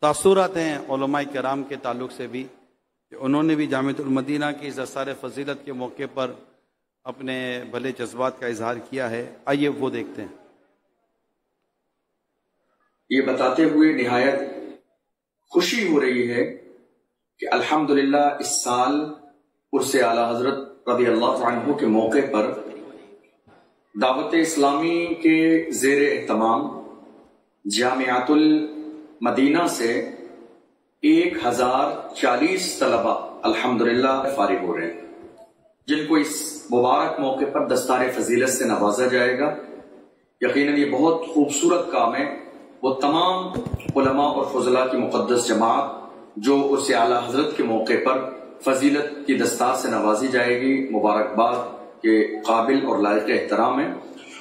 تاثرات ہیں علماء کرام کے تعلق سے بھی کہ انہوں نے بھی جامع المدینہ کی اس دستار فضیلت کے موقع پر اپنے بھلے جذبات کا اظہار کیا ہے۔ آئیے وہ دیکھتے ہیں۔ یہ بتاتے ہوئے نہایت خوشی ہو رہی ہے کہ الحمدللہ اس سال عرص اعلی حضرت رضی اللہ عنہ کے موقع پر دعوت اسلامی کے زیر اہتمام جامعات المدینہ سے ایک ہزار چالیس طلبہ الحمدللہ فارغ ہو رہے ہیں۔ جن کو اس مبارک موقع پر دستار فضیلت سے نوازا جائے گا۔ یقیناً یہ بہت خوبصورت کام ہے۔ وہ تمام علماء اور فضلہ کی مقدس جماعت جو اس اعلیٰ حضرت کے موقع پر فضیلت کی دستار سے نوازی جائے گی، مبارکباد کے قابل اور لائق احترام ہے۔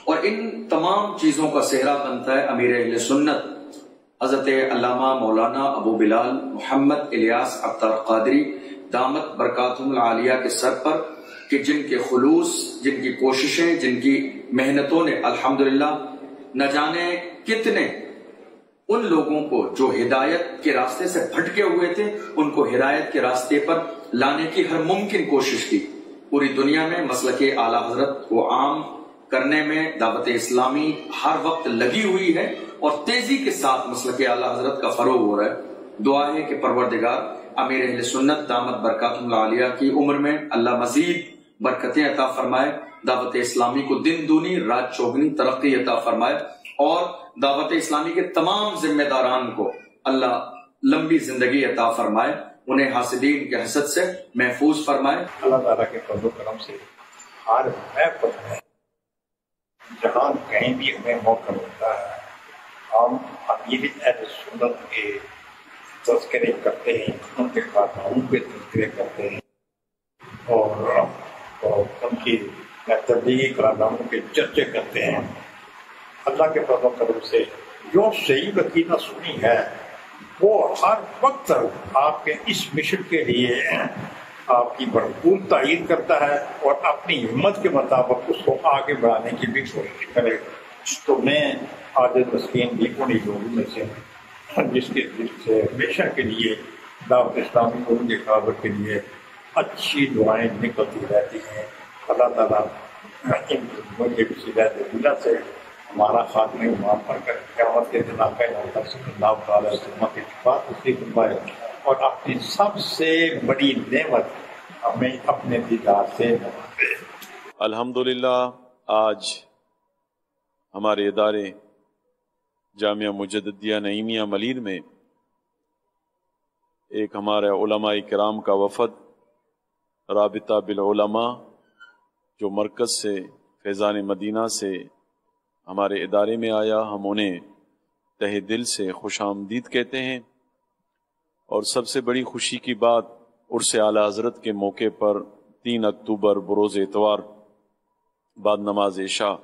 اور ان تمام چیزوں کا صحرا بنتا ہے امیر اہل سنت حضرت علامہ مولانا ابو بلال محمد الیاس اختار قادری دامت برکاتم العالیہ کے سر پر کہ جن کے خلوص، جن کی کوششیں، جن کی محنتوں نے الحمدللہ نہ جانے کتنے ان لوگوں کو جو ہدایت کے راستے سے بھٹکے ہوئے تھے، ان کو ہدایت کے راستے پر لانے کی ہر ممکن کوشش کی۔ پوری دنیا میں مسلک اعلی حضرت کو عام کرنے میں دعوت اسلامی ہر وقت لگی ہوئی ہے اور تیزی کے ساتھ مسلک اعلی حضرت کا فروغ ہو رہا ہے۔ دعا ہے کہ پروردگار امیر اہل سنت دامت برکات العالیہ کی عمر میں اللہ مزید برکتیں عطا فرمائے، دعوت اسلامی کو دن دونی، رات چوگنی ترقی عطا فرمائے اور دعوت اسلامی کے تمام ذمہ داران کو اللہ لمبی زندگی عطا فرمائے، انہیں حاسدین کے حسد سے محفوظ فرمائے۔ اللہ تعالیٰ کے فضل و کرم سے ہر میں جہاں کہیں بھی ہمیں موقع ملتا ہے، ہم امیر اہل سنت کے تذکرے کرتے ہیں، ان کے کارناموں کے تذکرے کرتے ہیں۔ اور ان کی تبلیغی کارناموں کے چرچے کرتے ہیں۔ اللہ کے فضل و کرم سے جو صحیح عقیدہ سنی ہے، وہ ہر وقت آپ کے اس مشن کے لیے آپ کی بھرپور تعین کرتا ہے اور اپنی ہمت کے مطابق اس کو آگے بڑھانے کی بھی کوشش کرے۔ تو میں آج مسکین بھی انہیں لوگوں میں سے جس کے دل سے ہمیشہ کے لیے دعوت اسلامی قوم کے قابل کے لیے اچھی دعائیں نکلتی رہتی ہیں۔ اللہ تعالیٰ ان کے وسیلہ سے ہمارا خاتمے وہاں پر کر قیامت کے دن آپ اللہ تعالیٰ کے بعد اسی فرمائے اور اپنی سب سے بڑی نعمت ہمیں اپنے دیدار سے الحمدللہ، آج ہمارے ادارے جامعہ مجددیہ نعیمیہ ملیر میں ایک ہمارے علماء کرام کا وفد، رابطہ بالعلماء، جو مرکز سے، فیضان مدینہ سے ہمارے ادارے میں آیا۔ ہم انہیں تہ دل سے خوش آمدید کہتے ہیں۔ اور سب سے بڑی خوشی کی بات عرس اعلی حضرت کے موقع پر تین اکتوبر بروز اتوار بعد نماز عشاء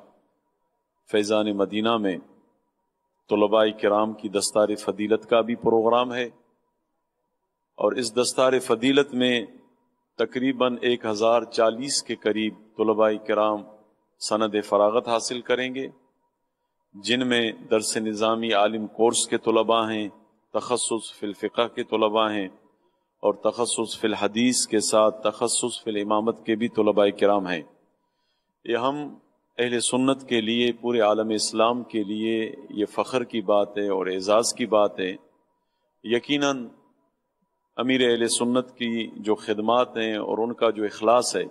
فیضان مدینہ میں طلباء کرام کی دستار فضیلت کا بھی پروگرام ہے اور اس دستار فضیلت میں تقریباً ایک ہزار چالیس کے قریب طلباء کرام سند فراغت حاصل کریں گے، جن میں درس نظامی عالم کورس کے طلباء ہیں تخصص فی الفقہ کے طلباء ہیں اور تخصص فی الحدیث کے ساتھ تخصص فی الامامت کے بھی طلباء کرام ہیں۔ یہ ہم اہل سنت کے لیے، پورے عالم اسلام کے لیے یہ فخر کی بات ہے اور اعزاز کی بات ہے۔ یقیناً امیر اہل سنت کی جو خدمات ہیں اور ان کا جو اخلاص ہے،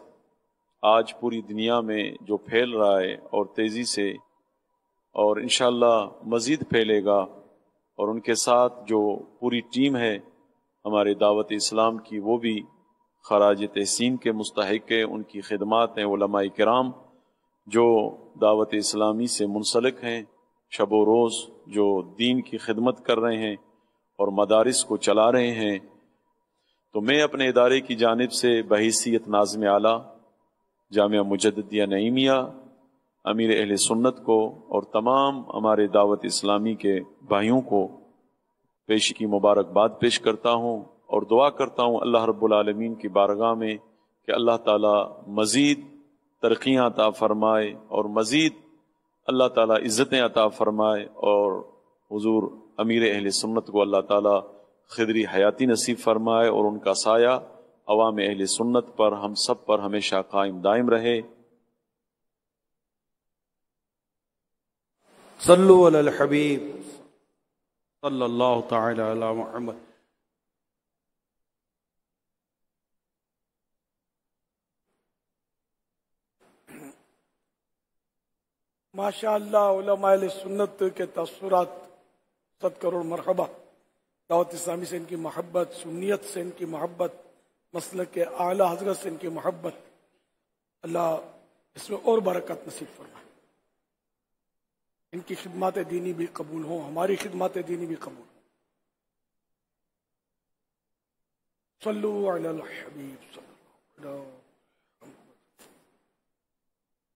آج پوری دنیا میں جو پھیل رہا ہے اور تیزی سے اور انشاءاللہ مزید پھیلے گا۔ اور ان کے ساتھ جو پوری ٹیم ہے ہمارے دعوت اسلام کی، وہ بھی خراج تحسین کے مستحق ہے ان کی خدمات ہیں علماء کرام جو دعوت اسلامی سے منسلک ہیں، شب و روز جو دین کی خدمت کر رہے ہیں اور مدارس کو چلا رہے ہیں۔ تو میں اپنے ادارے کی جانب سے بحیثیت نازم اعلیٰ، جامعہ مجددیہ نعیمیہ امیر اہل سنت کو اور تمام ہمارے دعوت اسلامی کے بھائیوں کو پیش کی مبارکباد پیش کرتا ہوں اور دعا کرتا ہوں اللہ رب العالمین کی بارگاہ میں کہ اللہ تعالیٰ مزید ترقیاں عطا فرمائے اور مزید اللہ تعالیٰ عزتیں عطا فرمائے اور حضور امیر اہل سنت کو اللہ تعالی خدری حیاتی نصیب فرمائے اور ان کا سایہ عوام اہل سنت پر ہم سب پر ہمیشہ قائم دائم رہے۔ صلو علی الحبیب صلی اللہ تعالی علی محمد. ماشاء اللہ علماء سنت کے تاثرات ست کروڑ مرحبا. دعوت اسلامی سے ان کی محبت، سنیت سے ان کی محبت، مسلک کے اعلیٰ حضرت سے ان کی محبت. اللہ اس میں اور برکت نصیب فرمائے. ان کی خدمات دینی بھی قبول ہوں، ہماری خدمات دینی بھی قبول ہوں۔ صلو علی الحبیب صلی اللہ علیہ وسلم۔